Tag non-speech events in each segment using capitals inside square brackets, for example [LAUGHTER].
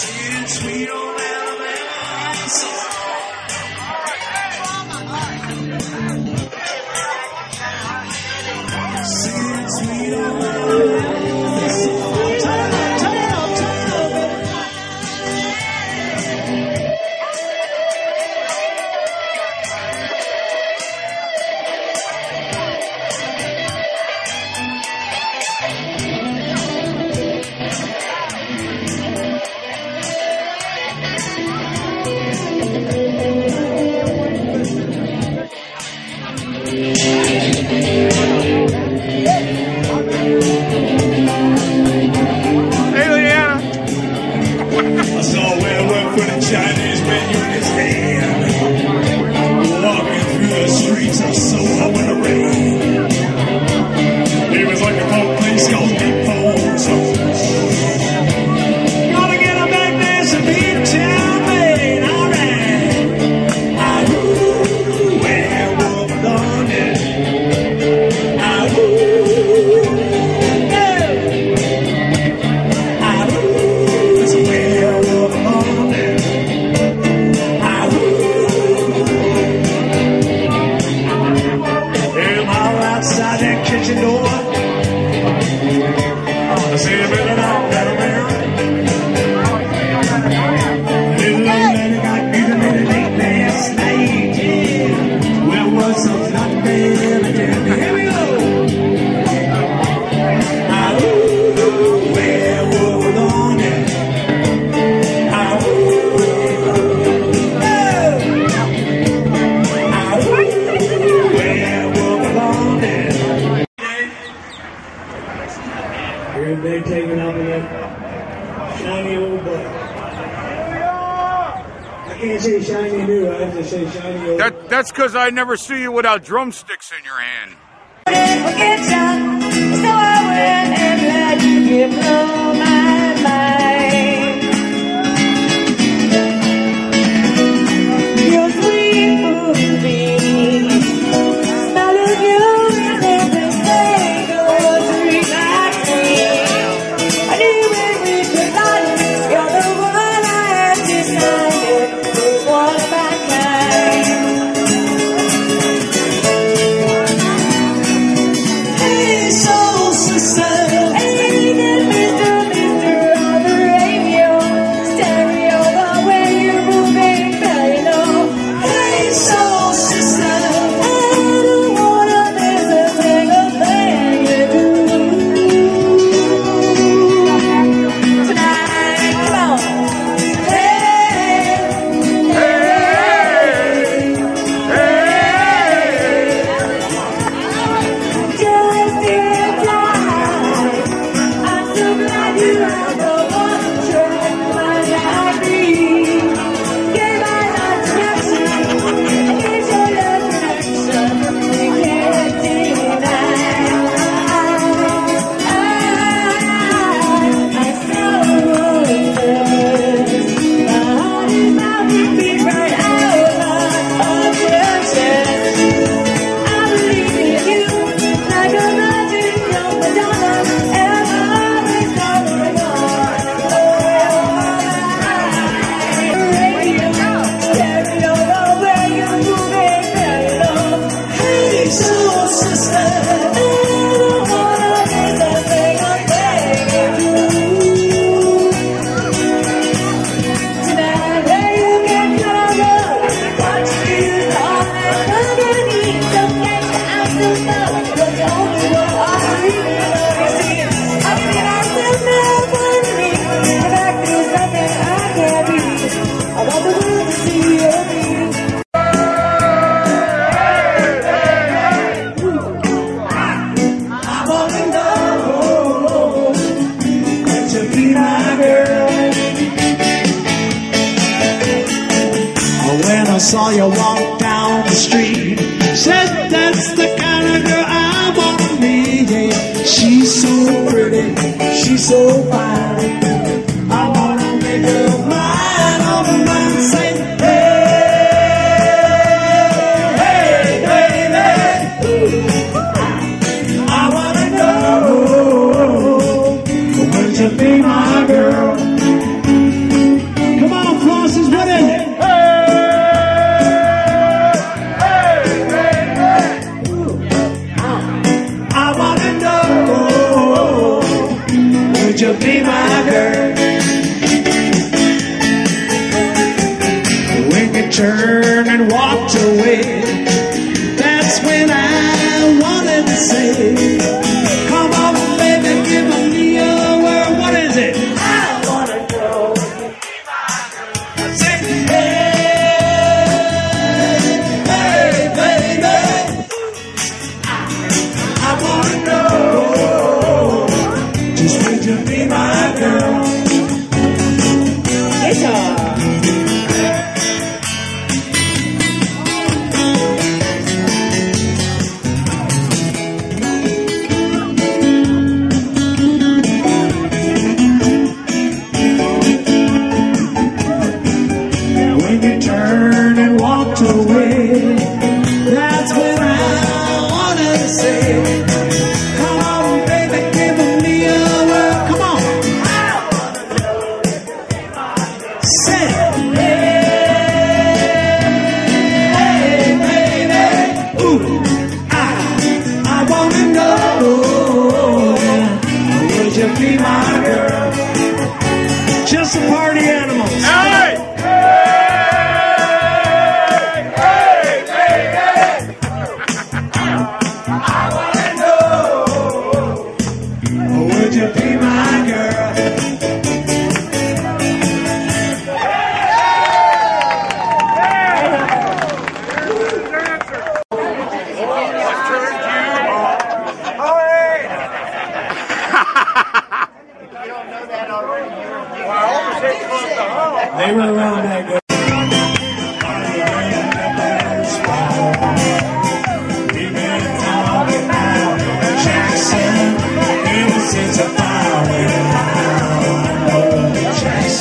Since we don't Siempre Green Big taking up that Shiny old boy. I can't say shiny new, I have to say shiny old that. That's because I never see you without drumsticks in your hand. Jesus. Opa! And walked away, Just a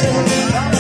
out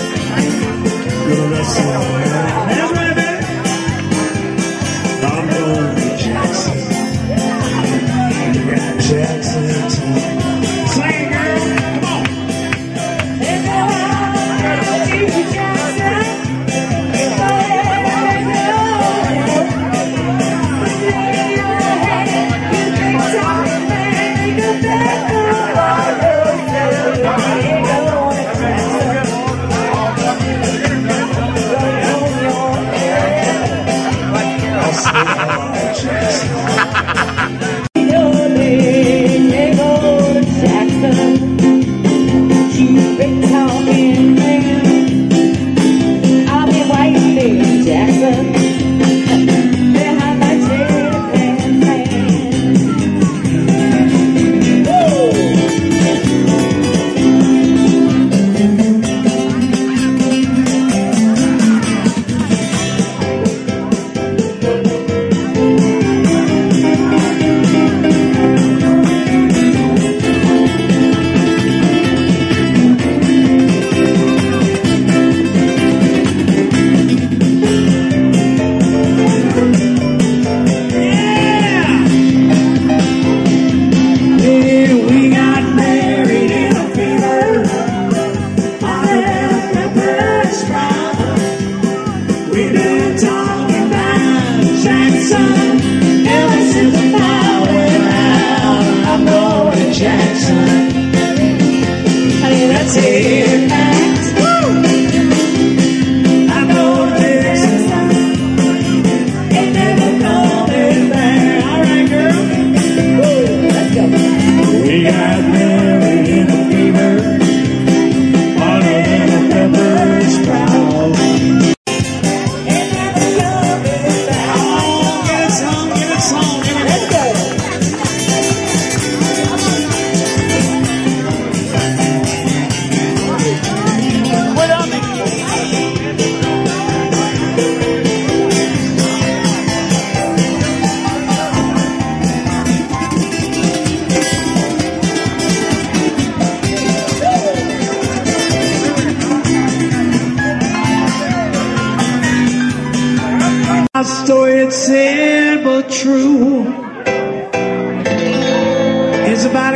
madness.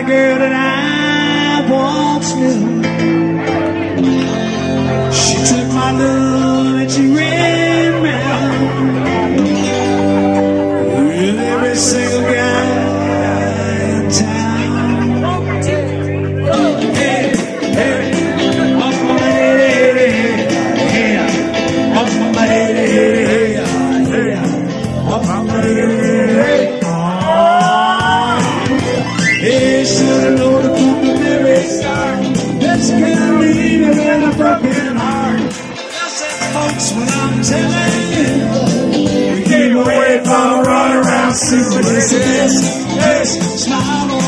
good and I Yes, yes, yes, yes, smile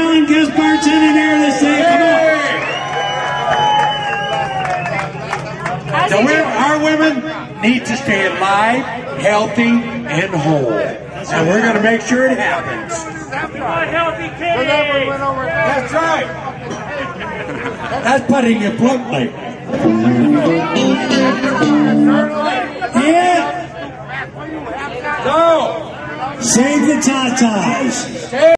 Allen Gisbert's in here this thing. Come on. The women, our women need to stay alive, healthy, and whole. And we're going to make sure it happens. [LAUGHS] That's putting it bluntly. Yeah. So, save the tatas.